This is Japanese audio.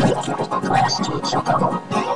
Class teacher.